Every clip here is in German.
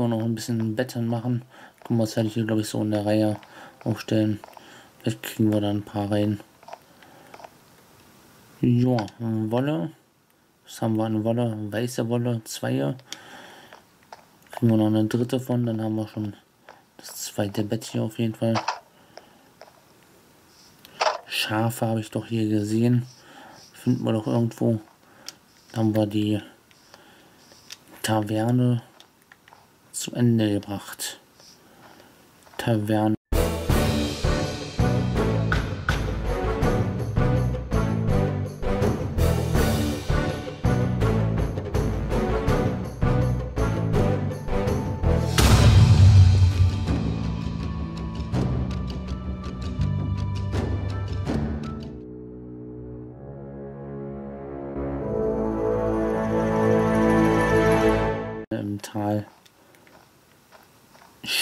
können wir noch ein bisschen Betten machen. Können wir uns halt hier, glaube ich, so in der Reihe aufstellen. Vielleicht kriegen wir da ein paar rein. Ja, Wolle. Was haben wir an Wolle? Weiße Wolle, zwei. Kriegen wir noch eine dritte von, dann haben wir schon das zweite Bett hier auf jeden Fall. Schafe habe ich doch hier gesehen. Finden wir doch irgendwo. Dann haben wir die Taverne zu Ende gebracht. Taverne.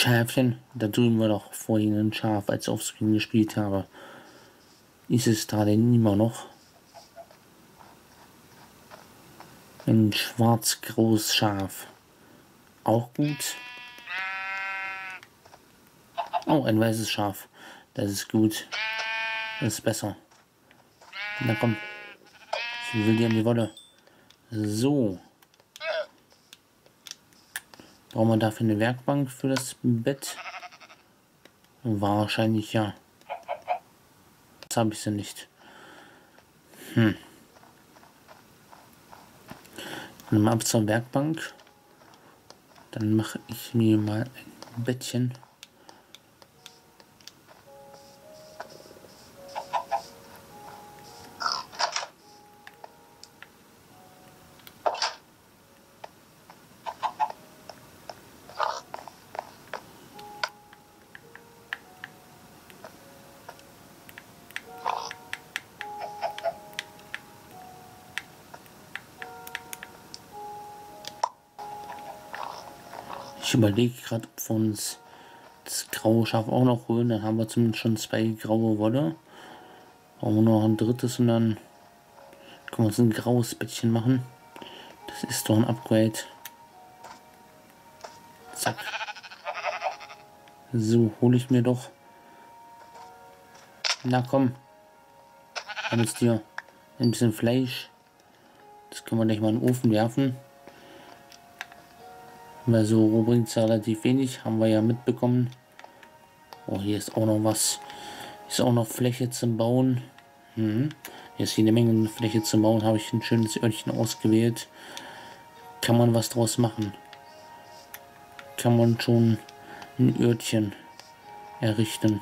Schäfchen, da drüben war doch vorhin ein Schaf, als ich Offscreen gespielt habe. Ist es da denn immer noch? Ein schwarz-graues Schaf. Auch gut. Oh, ein weißes Schaf. Das ist gut. Das ist besser. Na komm. Ich will dir an die Wolle. So. Brauchen wir dafür eine Werkbank für das Bett? Wahrscheinlich ja. Das habe ich sie nicht. Hm. Dann mal ab zur Werkbank. Dann mache ich mir mal ein Bettchen. Überlege gerade, ob wir uns das graue Schaf auch noch holen. Dann haben wir zumindest schon zwei graue Wolle. Brauchen wir noch ein drittes und dann können wir uns ein graues Bettchen machen. Das ist doch ein Upgrade. Zack. So, hole ich mir doch. Na komm. Ist hier ein bisschen Fleisch. Das können wir gleich mal in den Ofen werfen. Weil so bringt es relativ wenig, haben wir ja mitbekommen. Oh, hier ist auch noch was. Ist auch noch Fläche zum Bauen. Hm. Hier ist jede Menge Fläche zum Bauen. Habe ich ein schönes Örtchen ausgewählt. Kann man was draus machen. Kann man schon ein Örtchen errichten.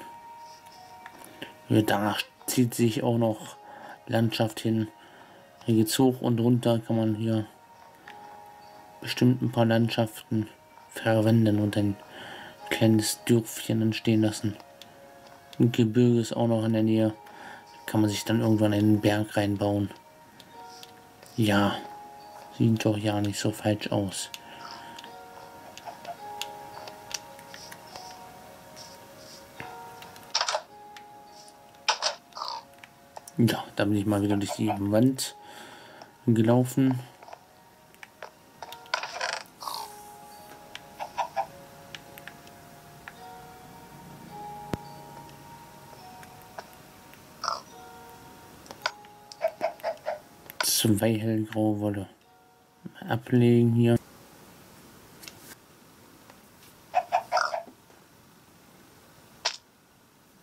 Ja, da zieht sich auch noch Landschaft hin. Hier geht's hoch und runter. Kann man hier bestimmt ein paar Landschaften verwenden und ein kleines Dürfchen entstehen lassen. Ein Gebirge ist auch noch in der Nähe. Kann man sich dann irgendwann einen Berg reinbauen. Ja, sieht doch ja nicht so falsch aus. Ja, da bin ich mal wieder durch die Wand gelaufen. Zwei hellgraue Wolle. Ablegen hier.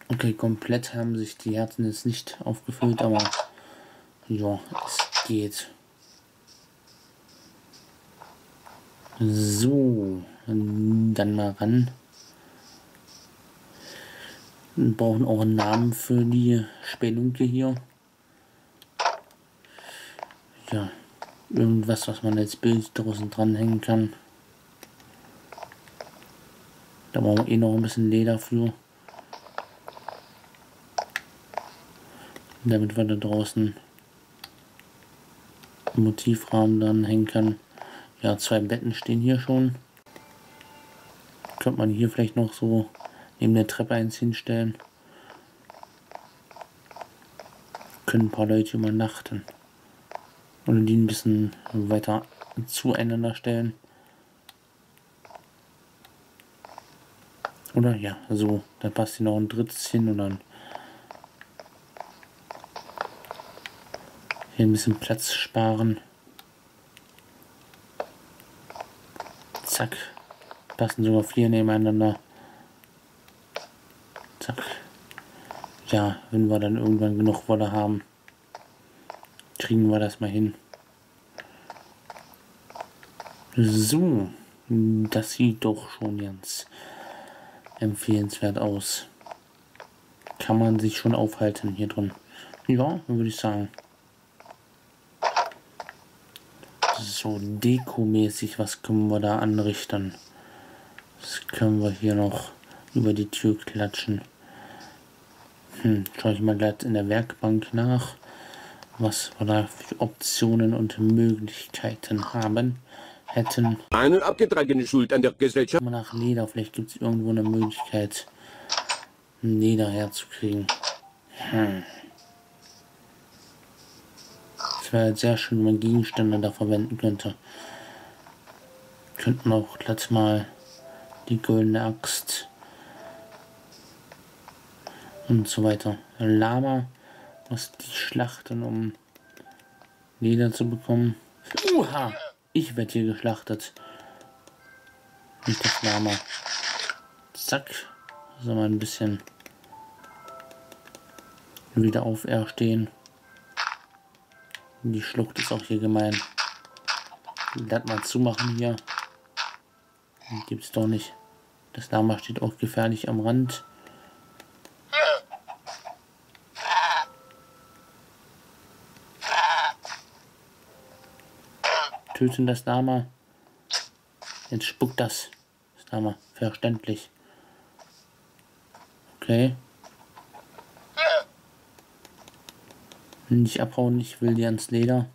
Okay, komplett haben sich die Herzen jetzt nicht aufgefüllt, aber ja, es geht. So, dann mal ran. Wir brauchen auch einen Namen für die Spelunke hier ja, irgendwas, was man als Bild draußen dranhängen kann. Da brauchen wir eh noch ein bisschen Leder für. Damit wir da draußen Motivrahmen dann hängen kann. Ja, zwei Betten stehen hier schon. Könnte man hier vielleicht noch so neben der Treppe eins hinstellen. Können ein paar Leute übernachten und die ein bisschen weiter zueinander stellen. Oder? Ja, so. Dann passt hier noch ein drittes hin und dann hier ein bisschen Platz sparen. Zack. Passen sogar vier nebeneinander. Zack. Ja, wenn wir dann irgendwann genug Wolle haben, kriegen wir das mal hin. So, das sieht doch schon ganz empfehlenswert aus. Kann man sich schon aufhalten hier drin. Ja, würde ich sagen. So, dekomäßig, was können wir da anrichten? Das können wir hier noch über die Tür klatschen. Hm, schaue ich mal gleich in der Werkbank nach, was wir da für Optionen und Möglichkeiten haben hätten. Eine abgetragene Schuld an der Gesellschaft. Mal nach Leder, vielleicht gibt es irgendwo eine Möglichkeit, Leder herzukriegen. Hm. Es wäre sehr schön, wenn man Gegenstände da verwenden könnte. Könnten auch gleich mal die goldene Axt und so weiter. Lama muss die schlachten, um Leder zu bekommen. Uha! Ich werde hier geschlachtet. Nicht das Lama. Zack. So mal ein bisschen wieder auferstehen. Die Schlucht ist auch hier gemein. Das mal zumachen hier. Gibt's doch nicht. Das Lama steht auch gefährlich am Rand. Töten das Lama. Jetzt spuckt das. Das Lama. Verständlich. Okay. Nicht abhauen, ich will die ans Leder.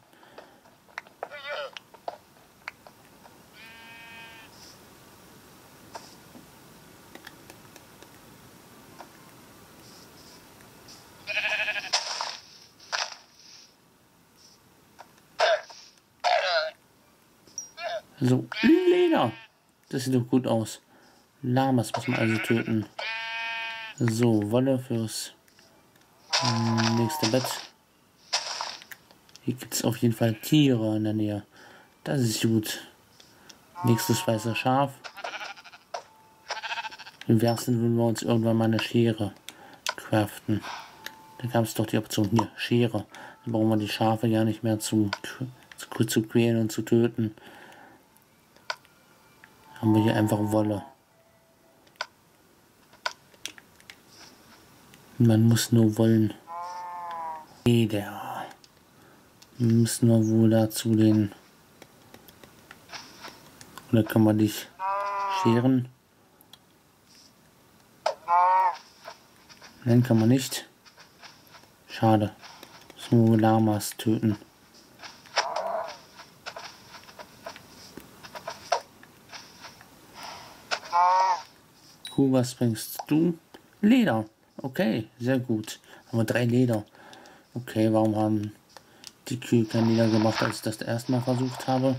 So, Leder. Das sieht doch gut aus. Lamas muss man also töten. So, Wolle fürs nächste Bett. Hier gibt es auf jeden Fall Tiere in der Nähe. Das ist gut. Nächstes weiße Schaf. Wie wär's wenn wir uns irgendwann mal eine Schere craften? Da gab es doch die Option hier, Schere. Dann brauchen wir die Schafe ja nicht mehr zu, zu, zu quälen und zu töten haben wir hier einfach Wolle. Man muss nur wollen. Jeder. Wir müssen nur wohl dazu den. Oder kann man dich scheren? Nein, kann man nicht. Schade. So Lamas töten. Kuh, was bringst du? Leder. Okay, sehr gut. Haben wir drei Leder. Okay, warum haben die Kühe kein Leder gemacht, als ich das erste Mal versucht habe?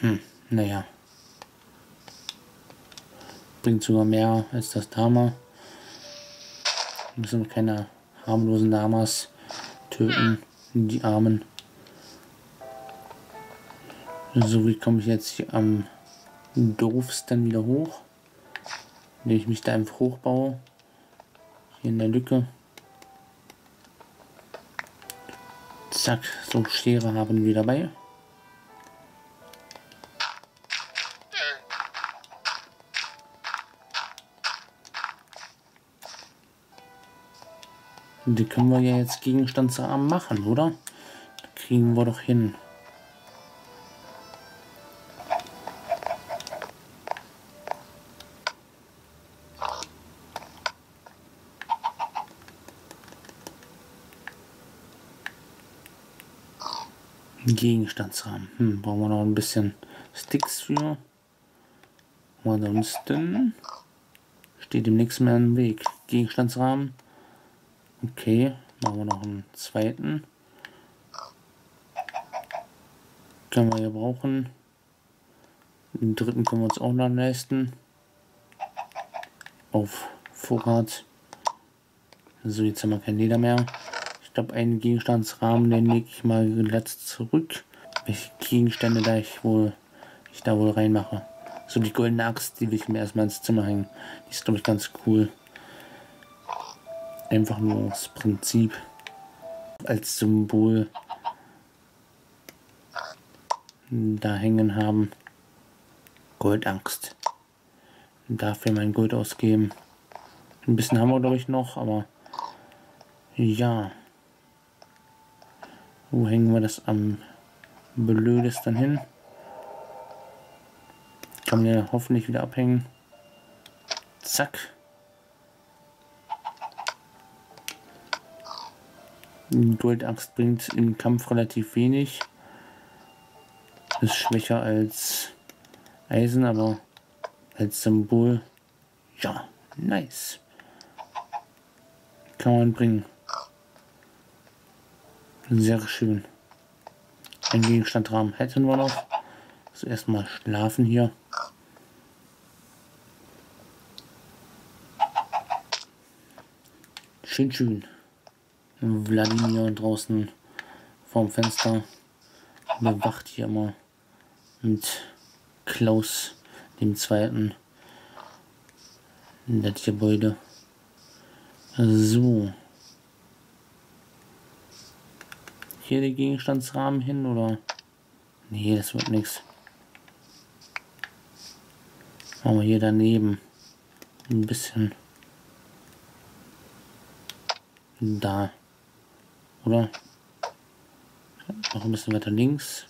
Hm, naja. Bringt sogar mehr als das Dama. Müssen keine harmlosen Damas töten. Die Armen. So, wie komme ich jetzt hier am doofsten wieder hoch? Indem ich mich da einfach hochbaue. Hier in der Lücke. Zack, so Schere haben wir dabei. Die können wir ja jetzt gegenstandsarm machen, oder? Da kriegen wir doch hin. Gegenstandsrahmen. Hm, brauchen wir noch ein bisschen Sticks für. Ansonsten steht dem nichts mehr im Weg. Gegenstandsrahmen. Okay, machen wir noch einen zweiten. Können wir hier brauchen. Den dritten können wir uns auch noch leisten. auf Vorrat. So, jetzt haben wir kein Leder mehr. Glaube, einen Gegenstandsrahmen, den lege ich mal glatt zurück. Welche Gegenstände da ich wohl ich da wohl reinmache. So die goldene Axt, die will ich mir erstmal ins Zimmer hängen. Die ist, glaube ich, ganz cool. Einfach nur das Prinzip als Symbol da hängen haben. Goldangst. Dafür mein Gold ausgeben. Ein bisschen haben wir, glaube ich, noch, aber ja. Wo hängen wir das am blödesten hin? Kann man ja hoffentlich wieder abhängen. Zack. Goldaxt bringt im Kampf relativ wenig. Ist schwächer als Eisen, aber als Symbol, ja, nice. Kann man bringen. Sehr schön. Ein Gegenstandrahmen hätten wir noch. So erstmal schlafen hier. Schön, schön. Wladimir draußen vorm Fenster bewacht hier immer mit Klaus dem zweiten das Gebäude. So. Hier der Gegenstandsrahmen hin oder? Nee, das wird nichts. Machen wir hier daneben ein bisschen da. Oder? Noch ein bisschen weiter links.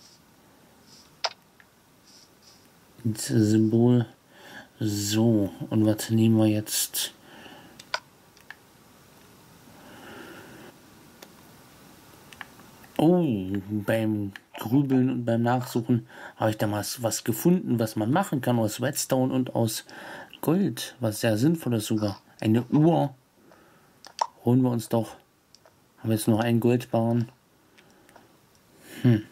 Ins Symbol. So, und was nehmen wir jetzt? Oh, beim Grübeln und beim Nachsuchen habe ich damals was gefunden, was man machen kann aus Redstone und aus Gold. Was sehr sinnvoll ist sogar. Eine Uhr holen wir uns doch. Haben jetzt noch einen Goldbarren. Hm.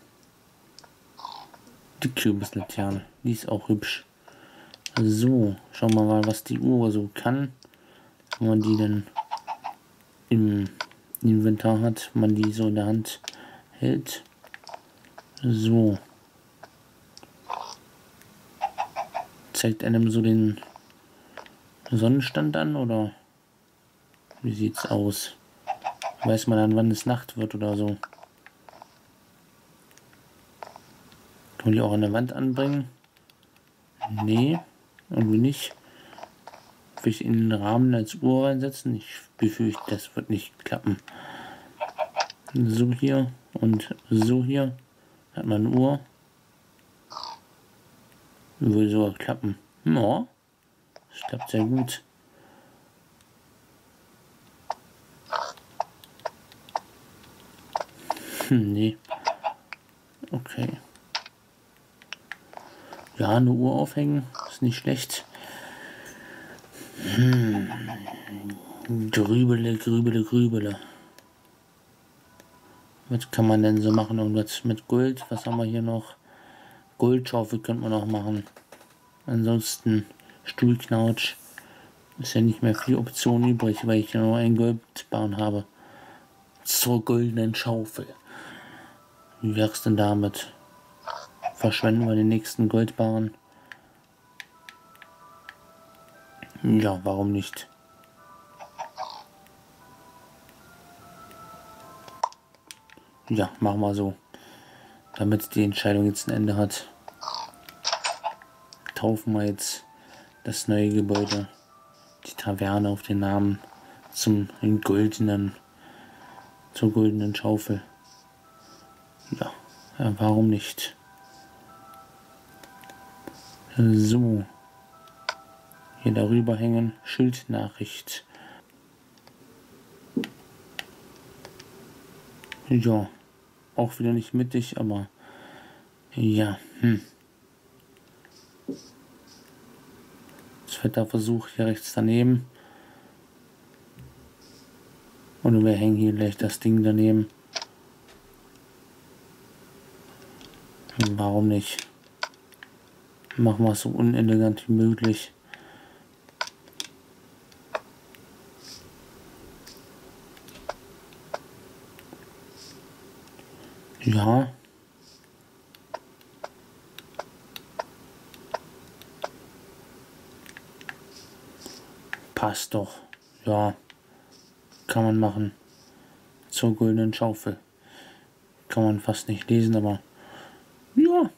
Die Kürbislaterne. Die ist auch hübsch. So, schauen wir mal, was die Uhr so kann. Wenn man die dann im Inventar hat, wenn man die so in der Hand hält. So. Zeigt einem so den Sonnenstand an oder? Wie sieht's aus? Weiß man dann, wann es Nacht wird oder so? Kann man die auch an der Wand anbringen? Nee, irgendwie nicht. Will ich in den Rahmen als Uhr reinsetzen? Ich befürchte, das wird nicht klappen. So hier und so hier hat man eine Uhr. Würde sogar klappen. Ja, das klappt sehr gut. Hm, nee. Okay. Ja, eine Uhr aufhängen ist nicht schlecht. Hm. Grübele, grübele, grübele. Was kann man denn so machen? Irgendwas mit Gold? Was haben wir hier noch? Goldschaufel könnte man auch machen. Ansonsten Stuhlknautsch. Ist ja nicht mehr viel Option übrig, weil ich ja nur einen Goldbahn habe. Zur goldenen Schaufel. Wie wär's denn damit? Verschwenden wir den nächsten Goldbarren? Ja, warum nicht? Ja, machen wir so. Damit die Entscheidung jetzt ein Ende hat, taufen wir jetzt das neue Gebäude, die Taverne auf den Namen zum goldenen, zur goldenen Schaufel. Ja, ja warum nicht? So. Hier darüber hängen Schildnachricht. Ja, auch wieder nicht mittig, aber ja, hm. Versuch hier rechts daneben. Und wir hängen hier gleich das Ding daneben. Warum nicht? Machen wir es so unelegant wie möglich. Ja. Passt doch. Ja. Kann man machen. Zur goldenen Schaufel. Kann man fast nicht lesen, aber ja.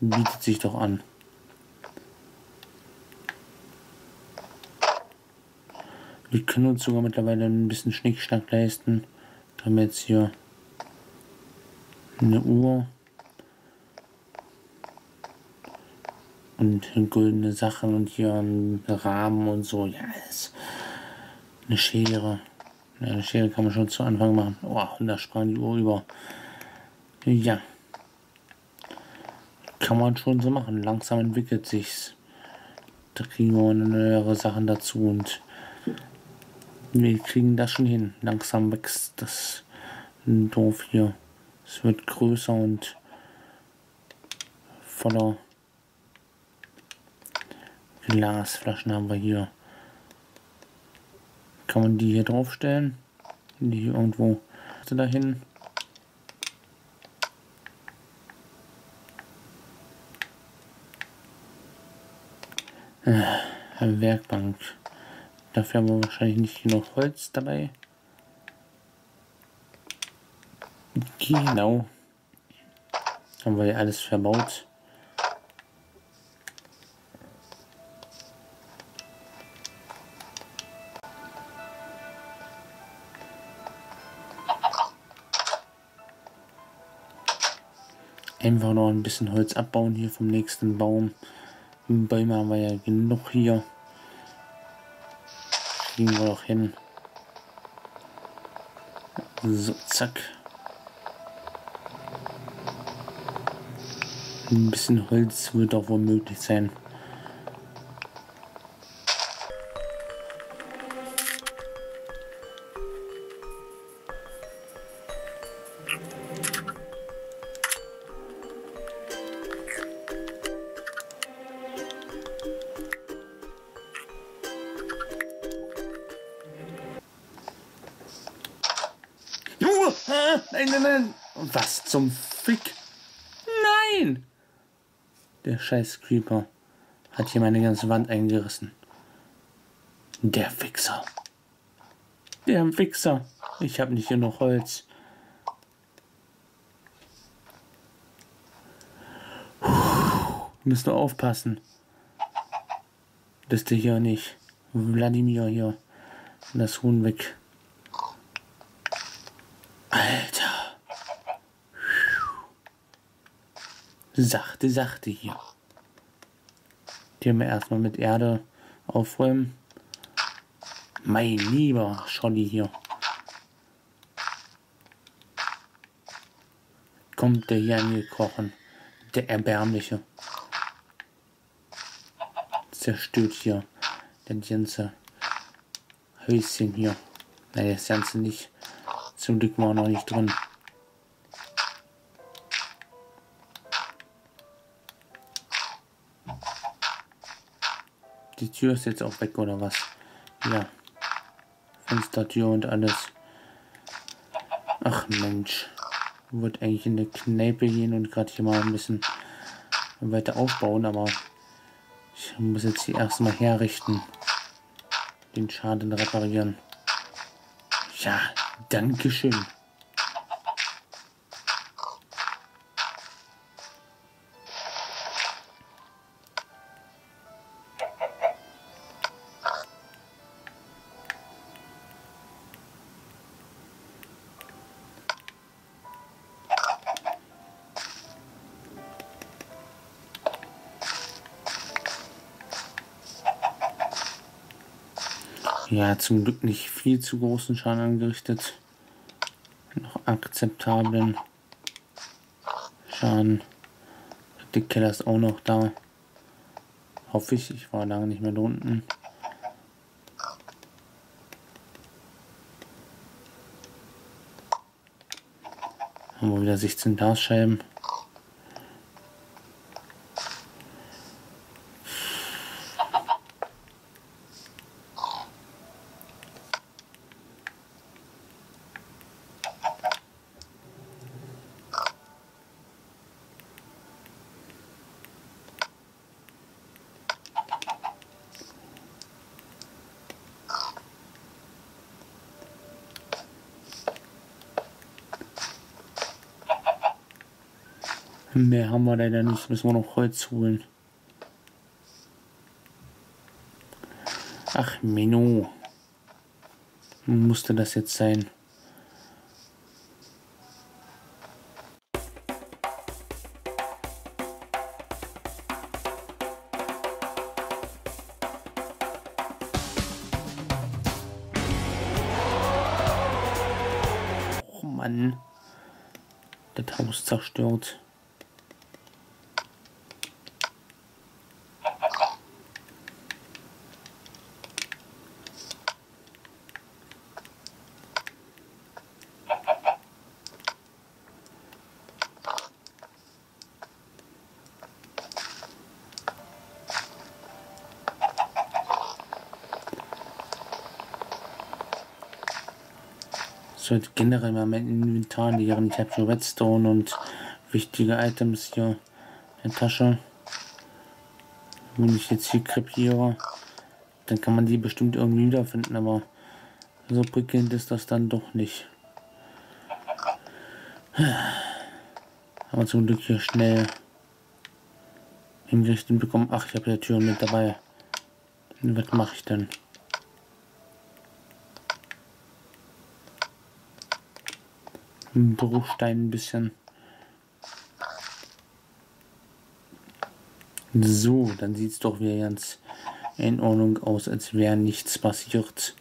Bietet sich doch an. Wir können uns sogar mittlerweile ein bisschen Schnickschnack leisten. Da haben wir jetzt hier eine Uhr und goldene Sachen und hier ein Rahmen und so. Ja, das eine Schere. Ja, eine Schere kann man schon zu Anfang machen. Oh, da sprang die Uhr über. Ja. Kann man schon so machen. Langsam entwickelt sich's. Da kriegen wir neuere Sachen dazu und wir kriegen das schon hin. Langsam wächst das Dorf hier. Es wird größer und voller Glasflaschen haben wir hier. Kann man die hier draufstellen? Die hier irgendwo dahin. Äh, Werkbank. Dafür haben wir wahrscheinlich nicht genug Holz dabei. Genau. Haben wir ja alles verbaut. Einfach noch ein bisschen Holz abbauen hier vom nächsten Baum. Bäume haben wir ja genug hier kriegen wir auch hin. So, zack. Ein bisschen Holz wird auch wohl möglich sein. Scheiß Creeper hat hier meine ganze Wand eingerissen. Der Fixer. Der Fixer. Ich habe nicht genug Holz. Müsst du aufpassen. Dass du hier nicht. Wladimir hier. Das Huhn weg. Alter. Sachte, sachte hier. Die haben erstmal mit Erde aufräumen. Mein lieber Scholli hier. Kommt der hier angekrochen. Der Erbärmliche. Zerstört hier das ganze Häuschen hier. Nein, das ganze nicht. Zum Glück war noch nicht drin. Die Tür ist jetzt auch weg, oder was? Ja. Fenstertür und alles. Ach Mensch. Wollte eigentlich in eine Kneipe gehen und gerade hier mal ein bisschen weiter aufbauen, aber ich muss jetzt hier erstmal herrichten. Den Schaden reparieren. Ja, Dankeschön. Ja, zum Glück nicht viel zu großen Schaden angerichtet. Noch akzeptablen Schaden. Der Keller ist auch noch da. Hoffe ich, ich war lange nicht mehr da unten. Haben wir wieder 16 Glasscheiben. Mehr haben wir leider nicht, müssen wir noch Holz holen. Ach, Menno. Musste das jetzt sein? Oh Mann. Das Haus zerstört. Sollte generell mal mein Inventar leeren. Ich habe schon Redstone und wichtige Items hier in der Tasche. Wenn ich jetzt hier krepiere, dann kann man die bestimmt irgendwie wiederfinden, aber so prickelnd ist das dann doch nicht. Aber zum Glück hier schnell hingerichtet bekommen. Ach, ich habe ja Türen mit dabei. Was mache ich denn? Bruchstein ein bisschen. So, dann sieht es doch wieder ganz in Ordnung aus, als wäre nichts passiert.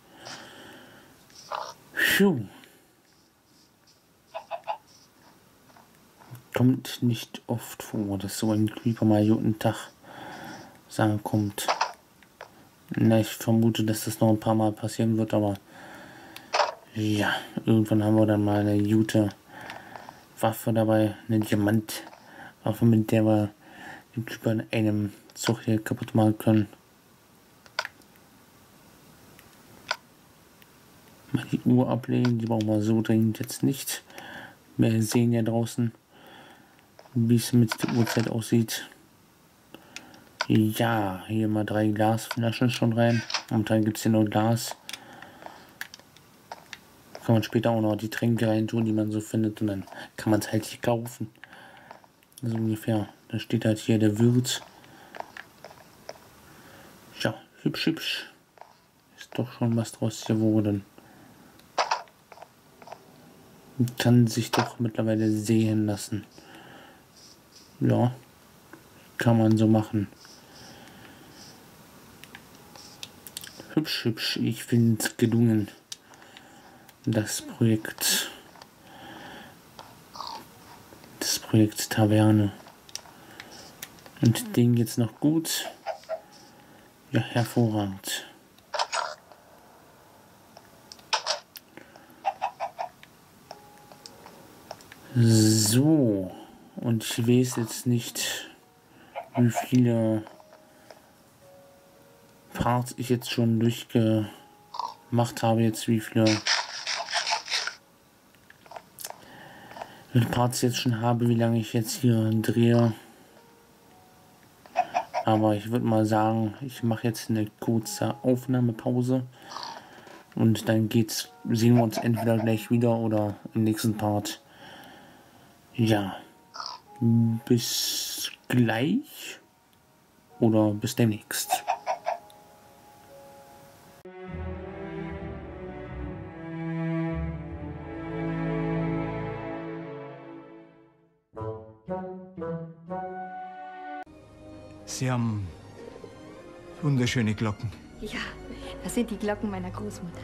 Puh. Kommt nicht oft vor, dass so ein Creeper mal jeden Tag sagen kommt. Na, ich vermute, dass das noch ein paar Mal passieren wird, aber ja, irgendwann haben wir dann mal eine gute Waffe dabei, eine Diamantwaffe, mit der wir den Typ an einem Zug hier kaputt machen können. Mal die Uhr ablegen, die brauchen wir so dringend jetzt nicht. Wir sehen ja draußen, wie es mit der Uhrzeit aussieht. Ja, hier mal drei Glasflaschen schon rein. Momentan gibt es hier nur Glas kann man später auch noch die Tränke rein tun, die man so findet und dann kann man es halt hier kaufen. So ungefähr. Da steht halt hier der Wirt. Ja, hübsch, hübsch. Ist doch schon was draus geworden. Kann sich doch mittlerweile sehen lassen. Ja, kann man so machen. Hübsch, hübsch. Ich finde es gelungen das Projekt das Projekt Taverne. Und den geht's noch gut. Ja hervorragend. So und ich weiß jetzt nicht wie viele Parts ich jetzt schon durchgemacht habe jetzt wie viele Parts jetzt schon habe, wie lange ich jetzt hier drehe. Aber ich würde mal sagen, ich mache jetzt eine kurze Aufnahmepause. Und dann geht's, sehen wir uns entweder gleich wieder oder im nächsten Part. Ja. Bis gleich. Oder bis demnächst. Sie haben wunderschöne Glocken. Ja, das sind die Glocken meiner Großmutter.